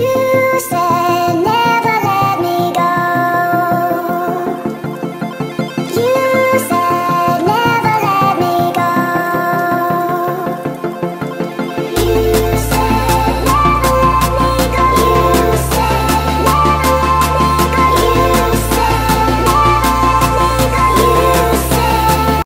you.